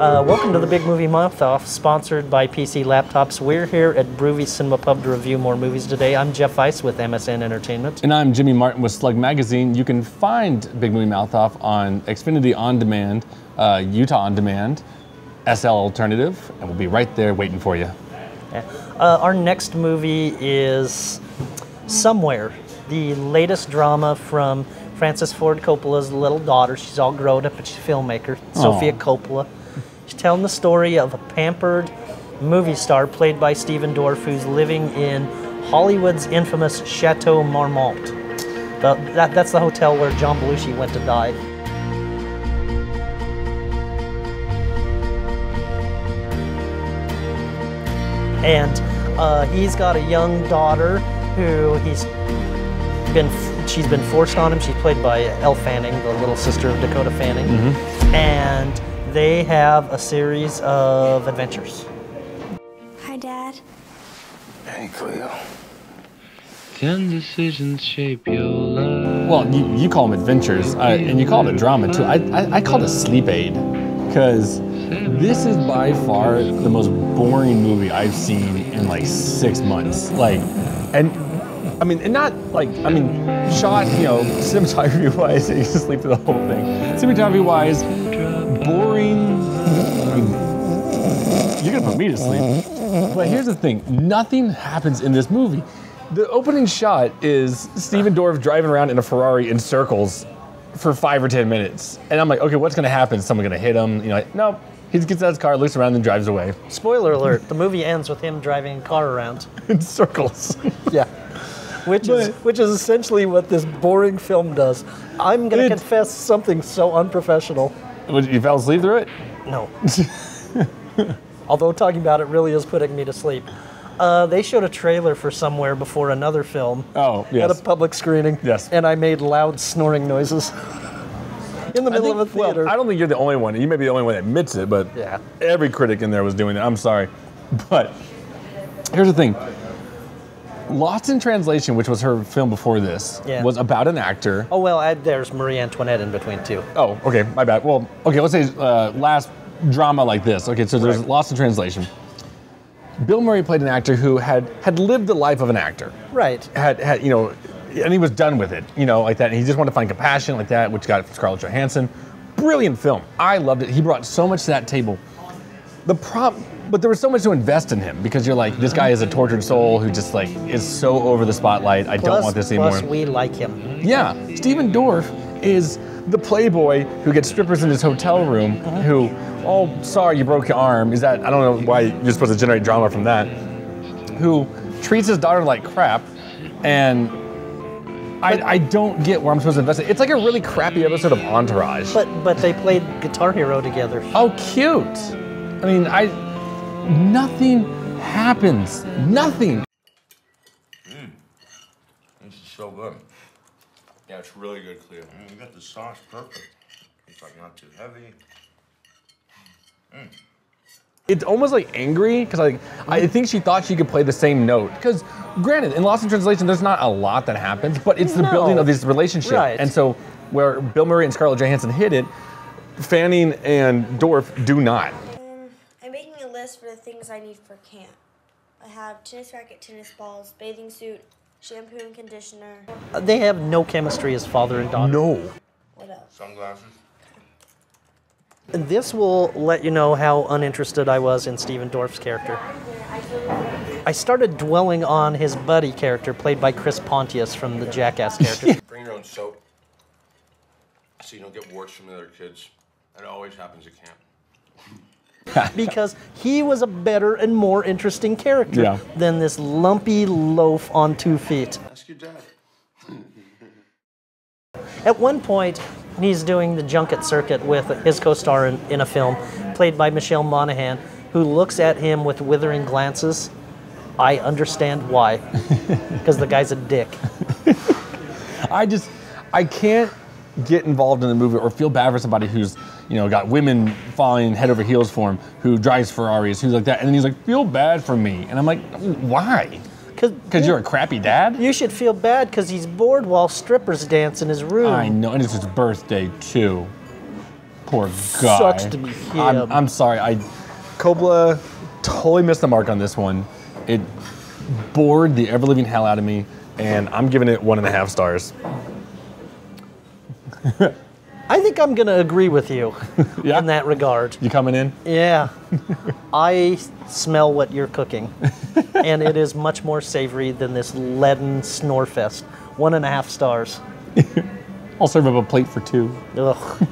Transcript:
Uh, welcome to the Big Movie Mouth Off, sponsored by PC Laptops. We're here at Brewvies Cinema Pub to review more movies today. I'm Jeff Vice with MSN Entertainment. And I'm Jimmy Martin with Slug Magazine. You can find Big Movie Mouth Off on Xfinity On Demand, uh, Utah On Demand, SL Alternative, and we'll be right there waiting for you. Yeah. Uh, our next movie is Somewhere, the latest drama from Francis Ford Coppola's little daughter. She's all grown up, but she's a filmmaker, Sofia Coppola. Telling the story of a pampered movie star played by Stephen Dorff who's living in Hollywood's infamous Chateau Marmont. The, that, that's the hotel where John Belushi went to die. and uh, he's got a young daughter who he's been she's been forced on him. She's played by Elle Fanning, the little sister of Dakota Fanning, and they have a series of adventures. Hi, Dad. Hey, Cleo. Can decisions shape your life? Well, you, you call them adventures, uh, and you call it a drama too. I, I, I call it a sleep aid, because this is by far the most boring movie I've seen in like six months. Like, and I mean, and not like, I mean, shot, you know, cinematography wise, you can sleep through the whole thing. Cinematography wise, boring. You're gonna put me to sleep. But here's the thing nothing happens in this movie. The opening shot is Stephen Dorff driving around in a Ferrari in circles for five or ten minutes. And I'm like, okay, what's gonna happen? Is someone gonna hit him? You know, like, no. He just gets out of his car, looks around, and drives away Spoiler alert: the movie ends with him driving a car around. in circles. Yeah. Which is which is essentially what this boring film does. I'm gonna It- confess something so unprofessional. You fell asleep through it? No. Although talking about it really is putting me to sleep. Uh, they showed a trailer for somewhere before another film Oh, yes. at a public screening. Yes. And I made loud snoring noises in the middle think, of a theater. well, I don't think you're the only one. You may be the only one that admits it, but Yeah. every critic in there was doing it. I'm sorry. But here's the thing Lost in Translation, which was her film before this, Yeah. was about an actor. oh well, I, there's Marie Antoinette in between too. Oh, okay, my bad. Well, okay, let's say uh, last drama like this. Okay, so there's Right. Lost in Translation. Bill Murray played an actor who had had lived the life of an actor. Right. Had had you know, and he was done with it. You know, like that. And he just wanted to find compassion like that, which got Scarlett Johansson. Brilliant film. I loved it. He brought so much to that table. The prop, but there was so much to invest in him because you're like, this guy is a tortured soul who just like is so over the spotlight. I don't want this anymore. plus we like him. Yeah, Stephen Dorff is the playboy who gets strippers in his hotel room. Who, oh, sorry, you broke your arm. Is that? I don't know why you're supposed to generate drama from that. Who treats his daughter like crap, and I, I don't get where I'm supposed to invest. It. It's like a really crappy episode of Entourage. But but they played Guitar Hero together. oh, cute. I mean, I nothing happens. Nothing. This is so good. Yeah, it's really good, Cleo. Mm, You got the sauce perfect. It's like not too heavy. it's almost like angry because like I think she thought she could play the same note. Because granted, in Lost in Translation, there's not a lot that happens, but it's the No. building of this relationship. Right. And so where Bill Murray and Scarlett Johansson hit it, Fanning and Dorff do not. Um, I'm making a list for the things I need for camp. I have tennis racket, tennis balls, bathing suit, shampoo and conditioner. Uh, They have no chemistry as father and daughter. No. What else? Sunglasses. And This will let you know how uninterested I was in Stephen Dorff's character. I started dwelling on his buddy character, played by Chris Pontius from the Jackass character. Bring your own soap so you don't get warts from the other kids. That always happens at camp. because he was a better and more interesting character Yeah. than this lumpy loaf on two feet. Ask your dad. At one point, he's doing the junket circuit with his co star in, in a film, played by Michelle Monaghan, who looks at him with withering glances. I understand why. Because the guy's a dick. I just I can't get involved in the movie or feel bad for somebody who's you know got women falling head over heels for him, who drives Ferraris, who's like that, and then he's like, feel bad for me, and I'm like, why? Because you're a crappy dad. You should feel bad because he's bored while strippers dance in his room. I know, and it's his birthday too. Poor guy. Sucks to be I'm, him. I'm sorry. I Coppola totally missed the mark on this one. It bored the ever living hell out of me, and I'm giving it one and a half stars. I think I'm going to agree with you Yeah. in that regard. You coming in? Yeah. I smell what you're cooking, and it is much more savory than this leaden snorefest. One and a half stars. I'll serve up a plate for two. Ugh.